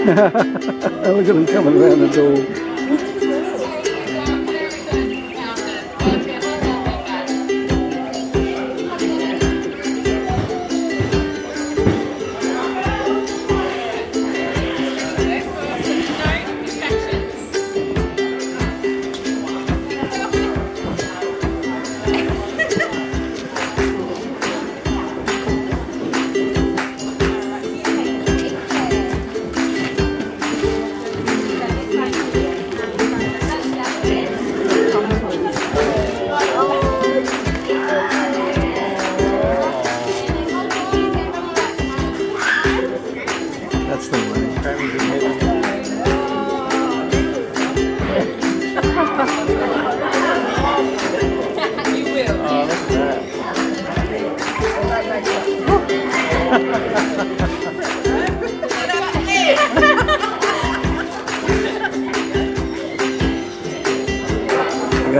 Look at them coming around the door.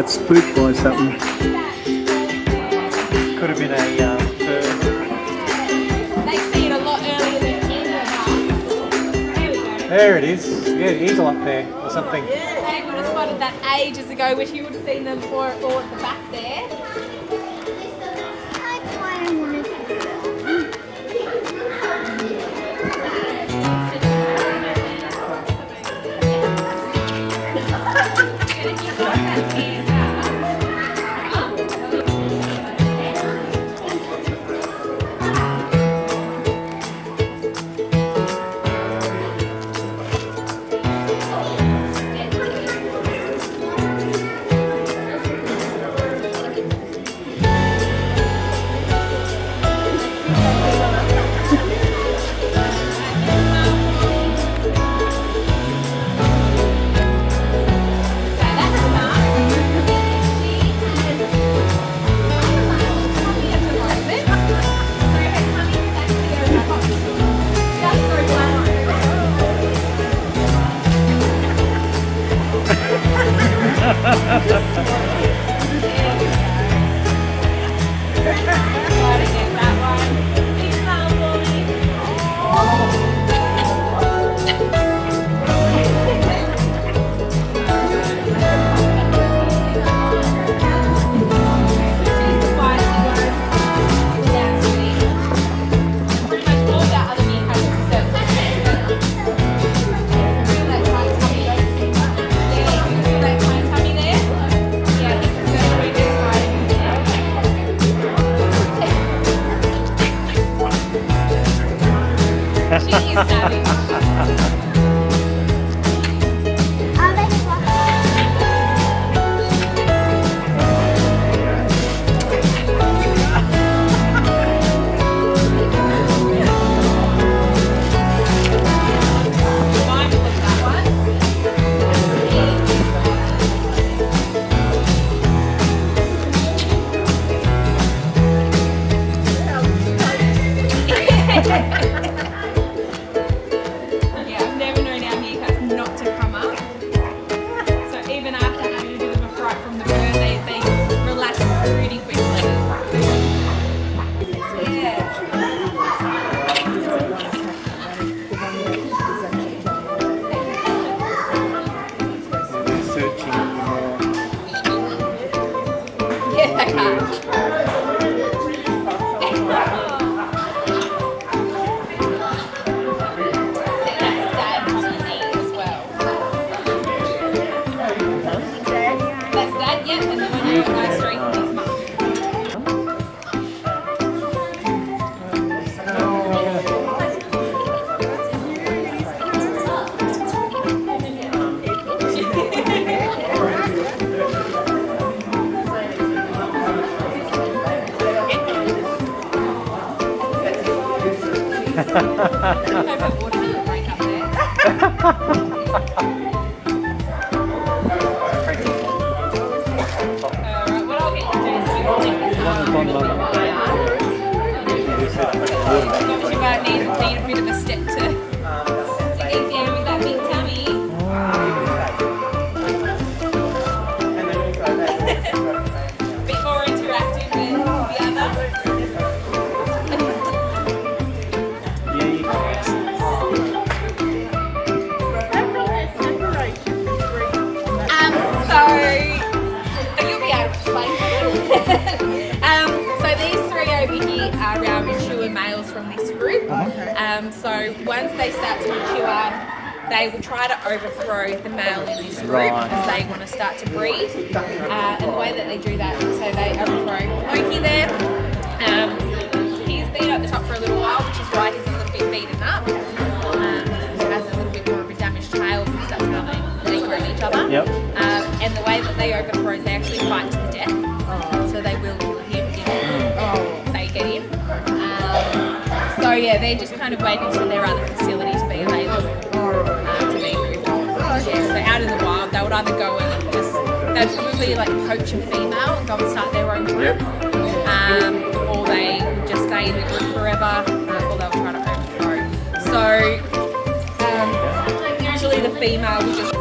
I got spooked by something. Could have been a um, bird. They see it a lot earlier than you do. There we go. There it is. Yeah, eagle up there or something. They would have spotted that ages ago, which you would have seen them or, or at the back there. Yeah, I've never known our meerkats not to come up. So even after having a bit of a fright from the bird, they, they relax pretty quickly. Yeah. They're searching for more. Yeah, they are. And then when you go She might need, need a bit of a step to, to down with that big tummy. bit more interactive than the other. um, so... they start to mature, they will try to overthrow the male in this group Right. as they want to start to breed. Uh, and the way that they do that, so they overthrow Loki there. Um, he's been at the top for a little while, which is why he's a little bit beaten up. Um, he has a little bit more of a damaged tail because that's how they, they groom each other. Yep. Um, and the way that they overthrow is yeah, they're just kind of waiting for their other facilities to be available uh, to be moved on. Yeah, so out in the wild, they would either go and just, they'd probably like poach a female and go and start their own group. Um, or they would just stay in the group forever, uh, or they'll try to overthrow. So um, usually the female will just